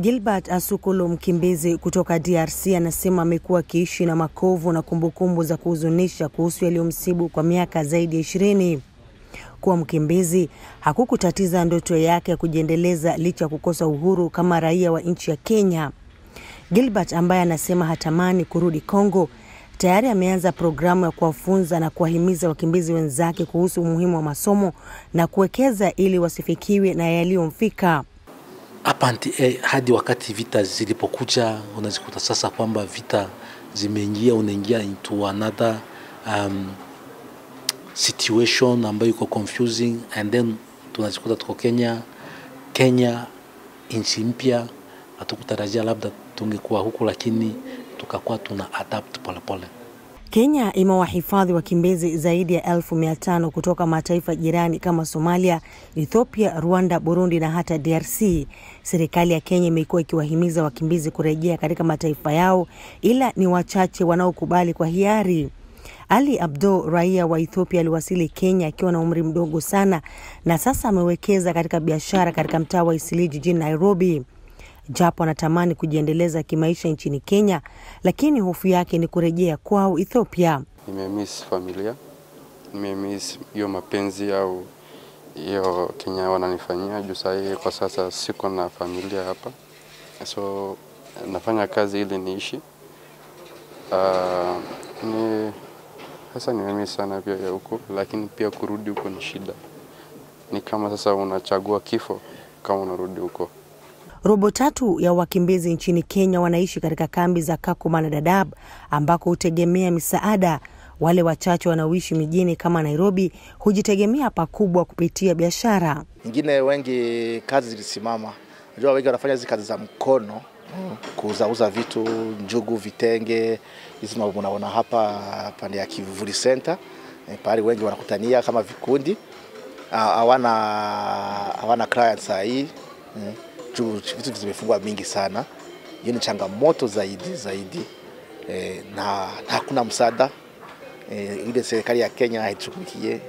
Gilbert Asukulu, mkimbizi kutoka DRC, anasema amekuwa akiishi na makovu na kumbukumbu za kuhuzunisha kuhusu yaliyomsibu kwa miaka zaidi ya ishirini. Kuwa mkimbizi hakukutatiza ndoto yake ya kujiendeleza licha ya kukosa uhuru kama raia wa nchi ya Kenya. Gilbert ambaye anasema hatamani kurudi Kongo, tayari ameanza programu ya kuwafunza na kuwahimiza wakimbizi wenzake kuhusu umuhimu wa masomo na kuwekeza ili wasifikiwe na yaliyomfika. Hapa eh, hadi wakati vita zilipokuja, unazikuta sasa kwamba vita zimeingia, unaingia into another um, situation ambayo iko confusing and then tunazikuta tuko Kenya. Kenya nchi mpya, hatukutarajia labda tungekuwa huku, lakini tukakuwa tuna adapt polepole pole. Kenya imewahifadhi wakimbizi zaidi ya elfu mia tano kutoka mataifa jirani kama Somalia, Ethiopia, Rwanda, Burundi na hata DRC. Serikali ya Kenya imekuwa ikiwahimiza wakimbizi kurejea katika mataifa yao, ila ni wachache wanaokubali kwa hiari. Ali Abdo, raia wa Ethiopia, aliwasili Kenya akiwa na umri mdogo sana na sasa amewekeza katika biashara katika mtaa wa Isilii jijini Nairobi. Japo anatamani kujiendeleza kimaisha nchini Kenya, lakini hofu yake ni kurejea kwao Ethiopia. Nimemiss familia, nimemiss hiyo mapenzi au hiyo Kenya wananifanyia juu sahii kwa sasa siko na familia hapa, so nafanya kazi ili niishi. Uh, ni sasa nimemiss sana pia ya huko, lakini pia kurudi huko ni shida. Ni kama sasa unachagua kifo kama unarudi huko. Robo tatu ya wakimbizi nchini Kenya wanaishi katika kambi za Kakuma na Dadaab ambako hutegemea misaada. Wale wachache wanaoishi mijini kama Nairobi hujitegemea pakubwa kupitia biashara. Ingine wengi kazi zilisimama, najua wengi wanafanya hizi kazi za mkono kuuzauza vitu, njugu, vitenge, hizi unaona hapa pande ya Kivuli Center. Eh, pahali wengi wanakutania kama vikundi, hawana clients saa hii. Juu vitu zimefungwa mingi sana. Hiyo ni changamoto zaidi zaidi E, na, na hakuna msaada e, ile serikali ya Kenya haitushughulikie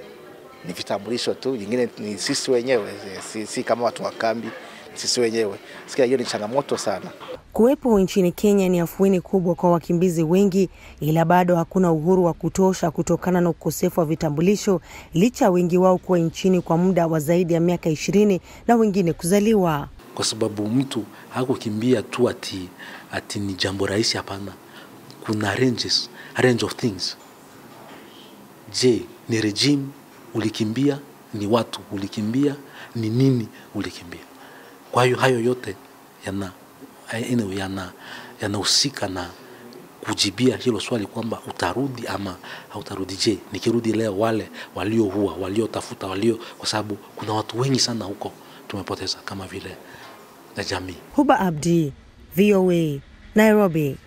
ni vitambulisho tu, vingine ni sisi wenyewe eh, si, si kama watu wa kambi, sisi wenyewe. Sikia, hiyo ni changamoto sana. Kuwepo nchini Kenya ni afueni kubwa kwa wakimbizi wengi, ila bado hakuna uhuru wa kutosha kutokana na ukosefu wa vitambulisho, licha wengi wao kuwa nchini kwa muda wa zaidi ya miaka ishirini na wengine kuzaliwa. Kwa sababu mtu hakukimbia tu ati, ati ni jambo rahisi. Hapana, kuna ranges, range of things. Je, ni regime ulikimbia? Ni watu ulikimbia? Ni nini ulikimbia? Kwa hiyo hayo yote yana anyway, yana yanahusika na kujibia hilo swali kwamba utarudi ama hautarudi. Je, nikirudi leo, wale walioua, waliotafuta, walio, kwa sababu kuna watu wengi sana huko tumepoteza kama vile na jamii. Huba Abdi, VOA, Nairobi.